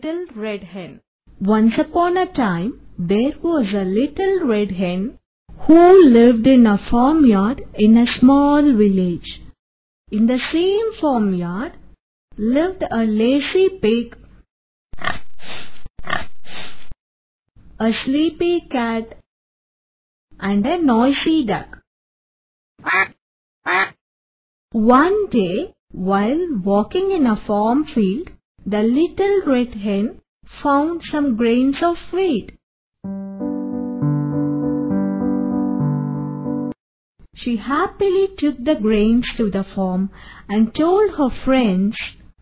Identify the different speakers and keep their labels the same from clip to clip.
Speaker 1: Little Red Hen Once upon a time, there was a little red hen who lived in a farmyard in a small village. In the same farmyard lived a lazy pig, a sleepy cat, and a noisy duck. One day, while walking in a farm field, the little red hen found some grains of wheat. She happily took the grains to the farm and told her friends,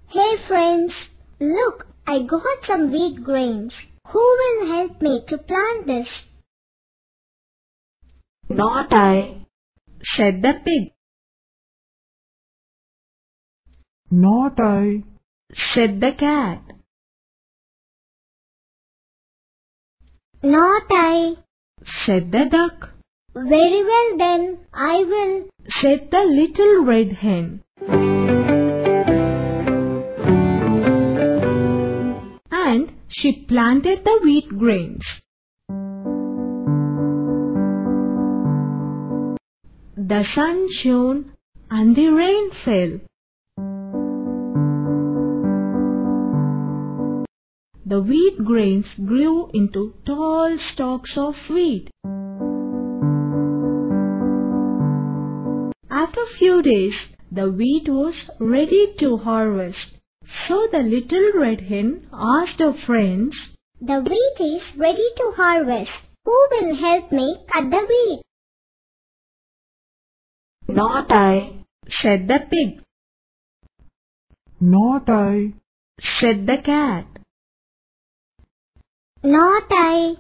Speaker 2: Hey friends, look, I got some wheat grains. Who will help me to plant this?
Speaker 1: Not I, said the pig.
Speaker 3: Not I,
Speaker 1: said the cat.
Speaker 2: Not I.
Speaker 1: said the duck.
Speaker 2: Very well then, I will,
Speaker 1: said the little red hen. And she planted the wheat grains. The sun shone and the rain fell. The wheat grains grew into tall stalks of wheat. After a few days, the wheat was ready to harvest. So the little red hen asked her friends,
Speaker 2: The wheat is ready to harvest. Who will help me cut the wheat?
Speaker 1: Not I, said the pig.
Speaker 3: not I,
Speaker 1: said the cat,
Speaker 2: Not I.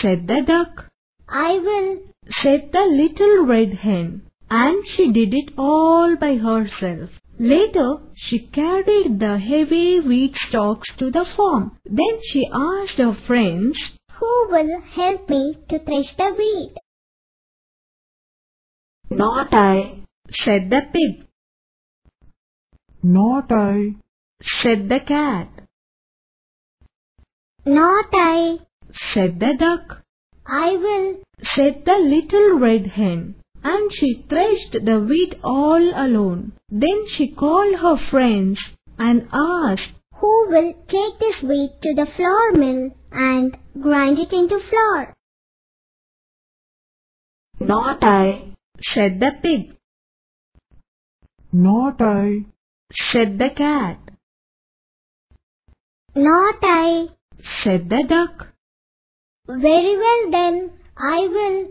Speaker 1: said the duck,
Speaker 2: I will,
Speaker 1: said the little red hen. And she did it all by herself. Later, she carried the heavy wheat stalks to the farm. Then she asked her friends,
Speaker 2: who will help me to thresh the wheat?
Speaker 1: Not I, said the pig,
Speaker 3: not I,
Speaker 1: said the cat,
Speaker 2: Not I.
Speaker 1: said the duck,
Speaker 2: I will,
Speaker 1: said the little red hen. And she threshed the wheat all alone. Then she called her friends and asked,
Speaker 2: who will take this wheat to the flour mill and grind it into flour?
Speaker 1: Not I, said the pig,
Speaker 3: not I,
Speaker 1: said the cat,
Speaker 2: Not I.
Speaker 1: said the duck,
Speaker 2: Very well then, I will,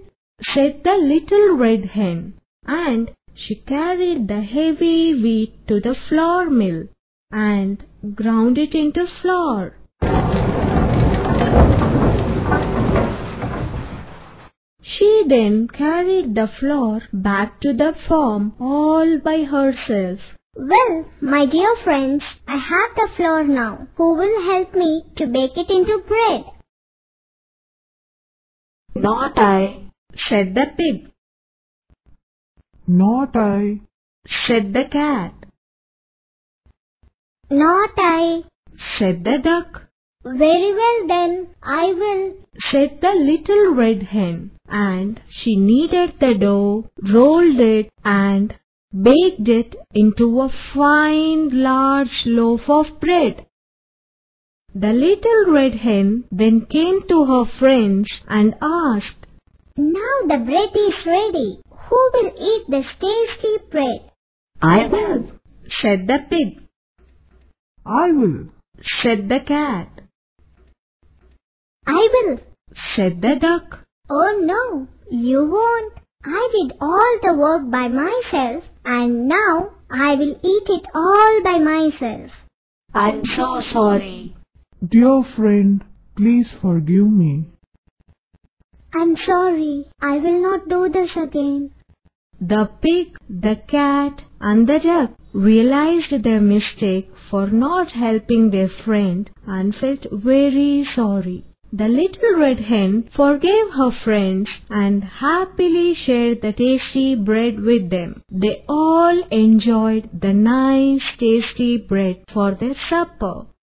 Speaker 1: said the little red hen. And she carried the heavy wheat to the flour mill and ground it into flour. She then carried the flour back to the farm all by herself.
Speaker 2: Well, my dear friends, I have the flour now. Who will help me to bake it into bread?
Speaker 1: Not I, said the pig,
Speaker 3: not I,
Speaker 1: said the cat,
Speaker 2: Not I.
Speaker 1: said the duck,
Speaker 2: Very well then, I will,
Speaker 1: said the little red hen. And she kneaded the dough, rolled it, and baked it into a fine large loaf of bread. The little red hen then came to her friends and asked,
Speaker 2: Now the bread is ready. Who will eat this tasty bread?
Speaker 1: I will, said the pig,
Speaker 3: I will,
Speaker 1: said the cat,
Speaker 2: I will.
Speaker 1: said the duck,
Speaker 2: Oh no, you won't. I did all the work by myself and now I will eat it all by myself.
Speaker 1: I'm so sorry.
Speaker 3: dear friend, please forgive me.
Speaker 2: I'm sorry. I will not do this again.
Speaker 1: The pig, the cat, and the duck realized their mistake for not helping their friend and felt very sorry. The little red hen forgave her friends and happily shared the tasty bread with them. They all enjoyed the nice tasty bread for their supper.